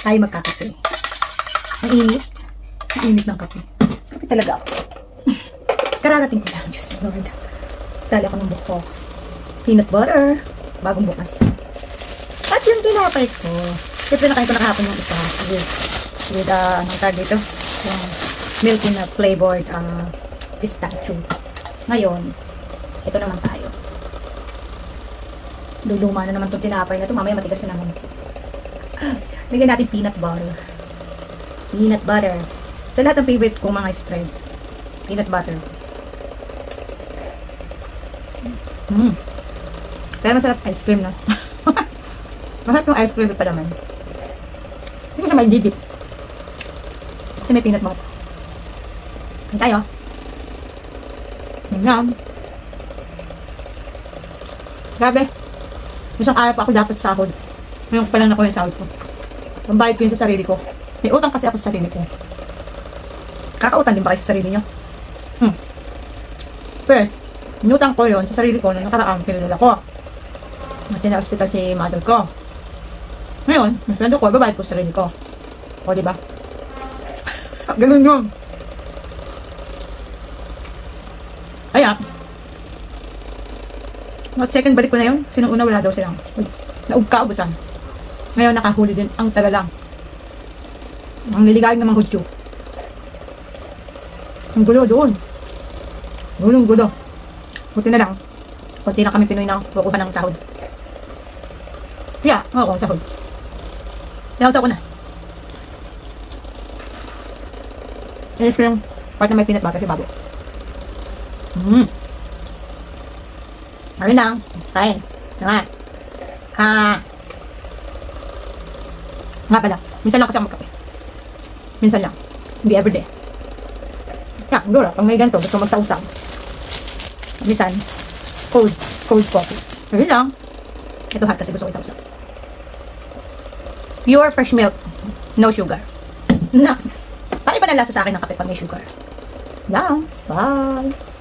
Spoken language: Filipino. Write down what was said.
tayo magkakape. Ang init. Ang init ng kape. Kape talaga ako. Kararating ko lang. Diyos Lord. Dali ako ng buko. Peanut butter. Bagong bukas. At yung tinapay ko. Siyempre nakain ko na kahapon yung isa. With, with uh, anong tag dito? Yung milky na flavored uh, pistachio. Ngayon, ito naman tayo. Luluma na naman itong tinapay na ito. Mamaya matigas na naman. Lagyan natin peanut butter. Peanut butter. Sa lahat ng favorite kong mga spread. Peanut butter. Mm. Pero masarap ice cream, no? masarap yung ice cream pa naman. Hindi ko siya may didip. Kasi may peanut butter. Kain tayo. Yum. Grabe. Isang araw pa ako dapat sahod. Ngayon pa lang ako yung sahod ko. Pambayad ko yun sa sarili ko. May utang kasi ako sa sarili ko. Kakautang din ba kayo sa sarili nyo? Hmm. First, inutang ko yun sa sarili ko nung nakaraang pinulala ko. Kasi na-hospital si mother ko. Ngayon, may friend ko, babayad ko sa sarili ko. O, diba? Ganun yun. Kaya, At second balik ko na yun. Sinong una wala daw silang. Naugkaubusan. Ngayon nakahuli din ang tagalang. Ang niligaling ng mga hudyo. Ang gulo doon. Gulong gulo. Buti na lang. Kunti na kami Pinoy na kukuha ng sahod. Kaya, ako, sahod. Sahod ako na. Ito yung part na may peanut butter si Babo. Mmm. Ayun lang. Kain. Nga. Ah. Nga pala. Minsan lang kasi ako magkape. Minsan lang. Hindi everyday. Yeah, siguro. Pag may ganito, gusto magsausap. Minsan, cold. Cold coffee. Ayun lang. Ito hot kasi gusto ko isausap. Pure fresh milk. No sugar. Na. Paano ba nalasa sa akin ng kape pag may sugar? Yan. Bye.